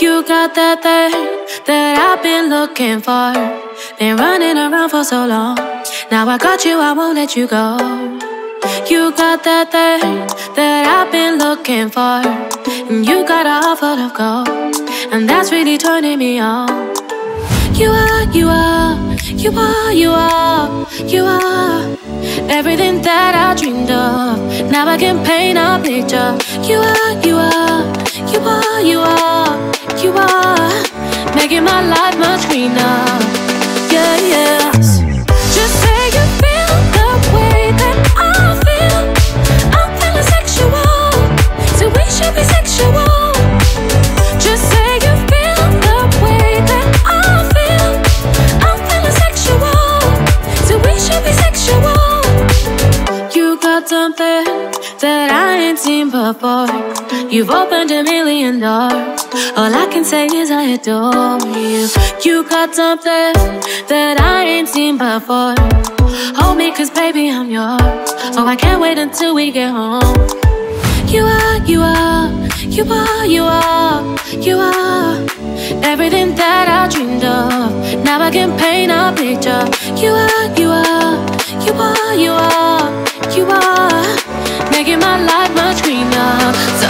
You got that thing that I've been looking for. Been running around for so long. Now I got you, I won't let you go. You got that thing that I've been looking for. And you got a heart full of gold. And that's really turning me on. You are, you are, you are, you are, you are everything that I dreamed of. Now I can paint a picture. You are, you are, you are, you are, you are making my life much greener. Yeah, yeah. Just say got something that I ain't seen before. You've opened a million doors. All I can say is I adore you. You got something that I ain't seen before. Hold me, cause baby, I'm yours. Oh, I can't wait until we get home. You are, you are, you are, you are, you are everything that I dreamed of. Now I can paint a picture. You are, you are, you are, you are, much greener.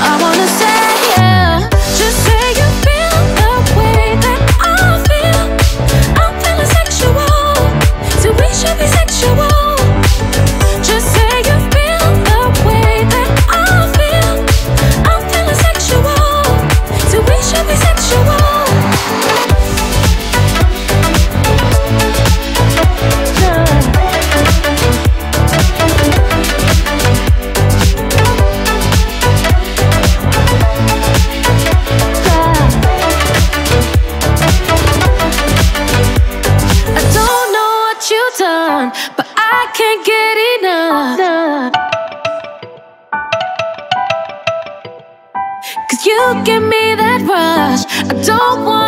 Cause you give me that rush, I don't want.